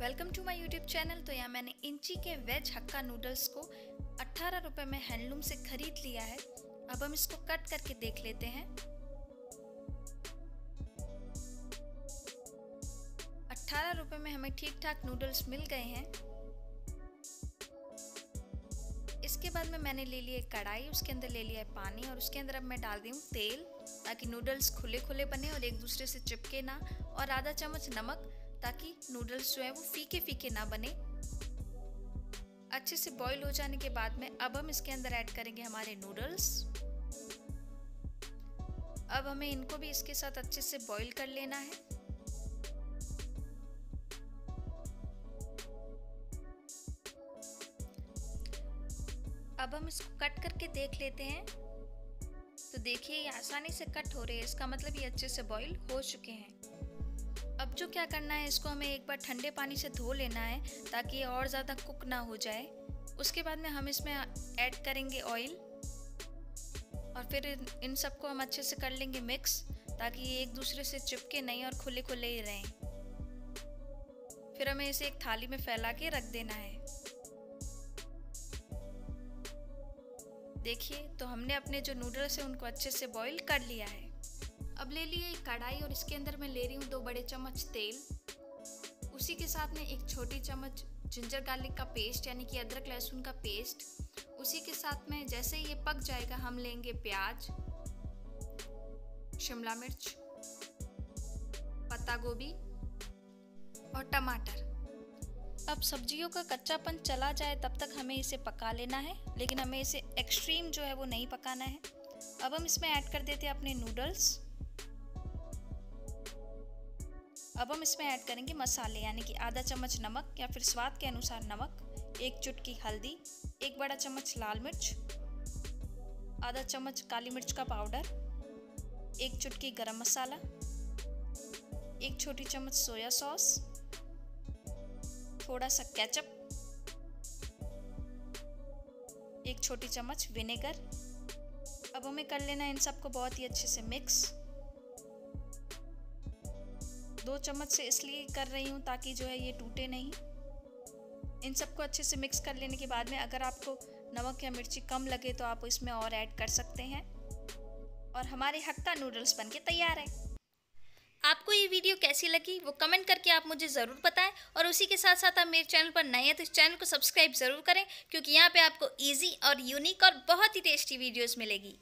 Welcome to my YouTube channel. तो यहाँ मैंने इंची के वेज हक्का नूडल्स को अट्ठारह रुपये में हैंडलूम से ख़रीद लिया है। अब हम इसको कट करके देख लेते हैं। अट्ठारह रुपये में हमें ठीक ठाक नूडल्स मिल गए हैं। इसके बाद में मैंने ले लिया कढ़ाई, उसके अंदर ले लिया पानी और उसके अंदर अब मैं डाल दी हूँ तेल, ताकि नूडल्स खुले खुले बने और एक दूसरे से चिपके ना। और आधा चम्मच नमक ताकि नूडल्स जो है वो फीके फीके ना बने। अच्छे से बॉईल हो जाने के बाद में अब हम इसके अंदर ऐड करेंगे हमारे नूडल्स अब हमें इनको भी इसके साथ अच्छे से बॉईल कर लेना है। अब हम इसको कट करके देख लेते हैं। तो देखिए, ये आसानी से कट हो रहे हैं। इसका मतलब ये अच्छे से बॉईल हो चुके हैं। जो क्या करना है, इसको हमें एक बार ठंडे पानी से धो लेना है ताकि ये और ज़्यादा कुक ना हो जाए। उसके बाद में हम इसमें ऐड करेंगे ऑयल और फिर इन सबको हम अच्छे से कर लेंगे मिक्स ताकि ये एक दूसरे से चिपके नहीं और खुले खुले ही रहें। फिर हमें इसे एक थाली में फैला के रख देना है। देखिए तो हमने अपने जो नूडल्स हैं उनको अच्छे से बॉईल कर लिया है। अब ले लिए एक कढ़ाई और इसके अंदर मैं ले रही हूँ दो बड़े चम्मच तेल। उसी के साथ में एक छोटी चम्मच जिंजर गार्लिक का पेस्ट, यानी कि अदरक लहसुन का पेस्ट। उसी के साथ में जैसे ही ये पक जाएगा, हम लेंगे प्याज, शिमला मिर्च, पत्ता गोभी और टमाटर। अब सब्जियों का कच्चापन चला जाए, तब तक हमें इसे पका लेना है, लेकिन हमें इसे एक्सट्रीम जो है वो नहीं पकाना है। अब हम इसमें ऐड कर देते हैं अपने नूडल्स। अब हम इसमें ऐड करेंगे मसाले, यानी कि आधा चम्मच नमक या फिर स्वाद के अनुसार नमक, एक चुटकी हल्दी, एक बड़ा चम्मच लाल मिर्च, आधा चम्मच काली मिर्च का पाउडर, एक चुटकी गरम मसाला, एक छोटी चम्मच सोया सॉस, थोड़ा सा केचप, एक छोटी चम्मच विनेगर। अब हमें कर लेना इन सबको बहुत ही अच्छे से मिक्स दो चम्मच से इसलिए कर रही हूँ ताकि जो है ये टूटे नहीं। इन सबको अच्छे से मिक्स कर लेने के बाद में अगर आपको नमक या मिर्ची कम लगे तो आप इसमें और ऐड कर सकते हैं। और हमारे हक्का नूडल्स बनके तैयार है। आपको ये वीडियो कैसी लगी, वो कमेंट करके आप मुझे ज़रूर बताएँ। और उसी के साथ साथ आप मेरे चैनल पर नए हैं तो इस चैनल को सब्सक्राइब ज़रूर करें, क्योंकि यहाँ पे आपको इजी और यूनिक और बहुत ही टेस्टी वीडियोस मिलेगी।